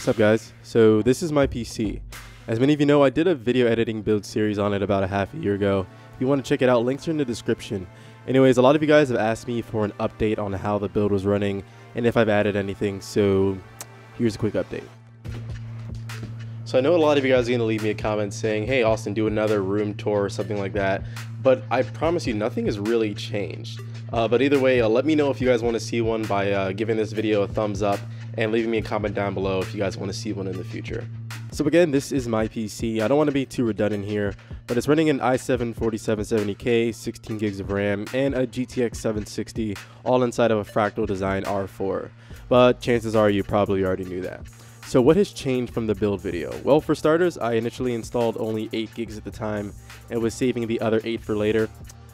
What's up guys? So this is my PC. As many of you know, I did a video editing build series on it about a half a year ago. If you want to check it out, links are in the description. Anyways, a lot of you guys have asked me for an update on how the build was running and if I've added anything, so here's a quick update. So I know a lot of you guys are going to leave me a comment saying, hey Austin, do another room tour or something like that, but I promise you nothing has really changed. Uh, but either way, uh, let me know if you guys want to see one by uh, giving this video a thumbs up and leaving me a comment down below if you guys want to see one in the future. So again, this is my PC. I don't want to be too redundant here, but it's running an i7 4770K, 16 gigs of RAM, and a GTX 760, all inside of a Fractal Design R4. But chances are you probably already knew that. So what has changed from the build video? Well, for starters, I initially installed only 8 gigs at the time and was saving the other 8 for later.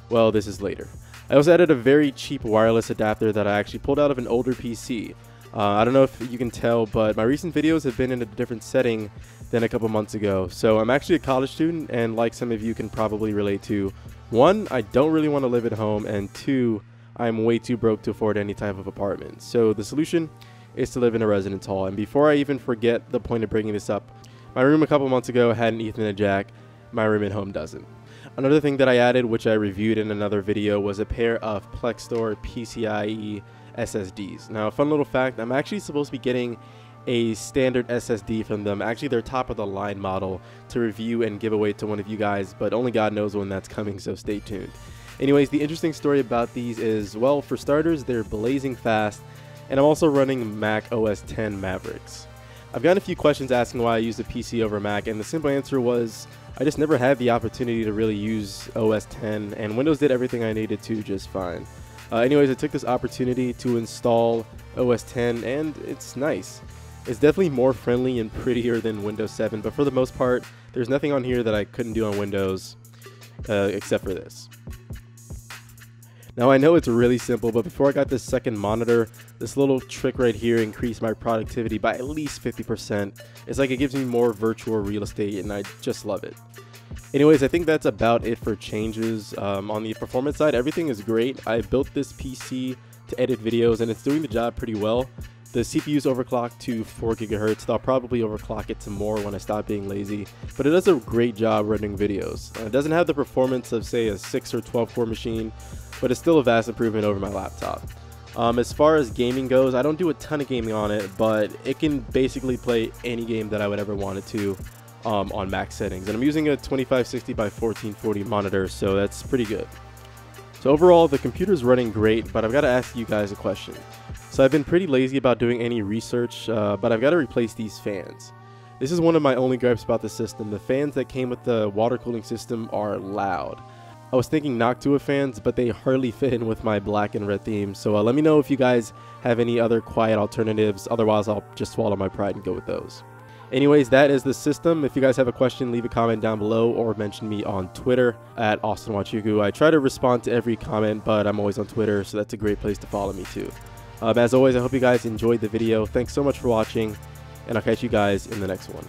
Well, this is later. I also added a very cheap wireless adapter that I actually pulled out of an older PC. Uh, I don't know if you can tell, but my recent videos have been in a different setting than a couple months ago. So I'm actually a college student, and like some of you can probably relate to, one, I don't really want to live at home, and two, I'm way too broke to afford any type of apartment. So the solution is to live in a residence hall. And before I even forget the point of bringing this up, my room a couple months ago had an Ethernet jack. My room at home doesn't. Another thing that I added, which I reviewed in another video, was a pair of Plextor PCIe SSDs. Now, fun little fact, I'm actually supposed to be getting a standard SSD from them, actually their top of the line model, to review and give away to one of you guys, but only God knows when that's coming, so stay tuned. Anyways, the interesting story about these is, well, for starters, they're blazing fast, and I'm also running Mac OS 10 Mavericks. I've gotten a few questions asking why I use a PC over Mac, and the simple answer was I just never had the opportunity to really use OS 10, and Windows did everything I needed to just fine. Uh, anyways, I took this opportunity to install OS 10, and it's nice. It's definitely more friendly and prettier than Windows 7, but for the most part, there's nothing on here that I couldn't do on Windows uh, except for this. Now I know it's really simple, but before I got this second monitor, this little trick right here increased my productivity by at least 50%. It's like it gives me more virtual real estate and I just love it. Anyways, I think that's about it for changes. Um, on the performance side, everything is great. I built this PC to edit videos and it's doing the job pretty well. The CPU is overclocked to 4 gigahertz. I'll probably overclock it to more when I stop being lazy, but it does a great job running videos. Uh, it doesn't have the performance of say a 6 or 12 core machine, but it's still a vast improvement over my laptop. Um, as far as gaming goes, I don't do a ton of gaming on it, but it can basically play any game that I would ever want it to um, on max settings. And I'm using a 2560 by 1440 monitor, so that's pretty good. So overall, the computer's running great, but I've got to ask you guys a question. So I've been pretty lazy about doing any research, uh, but I've got to replace these fans. This is one of my only gripes about the system. The fans that came with the water cooling system are loud. I was thinking Noctua fans, but they hardly fit in with my black and red theme. So uh, let me know if you guys have any other quiet alternatives. Otherwise, I'll just swallow my pride and go with those. Anyways, that is the system. If you guys have a question, leave a comment down below or mention me on Twitter at Austin Wachukwu. I try to respond to every comment, but I'm always on Twitter, so that's a great place to follow me too. Um, as always, I hope you guys enjoyed the video. Thanks so much for watching, and I'll catch you guys in the next one.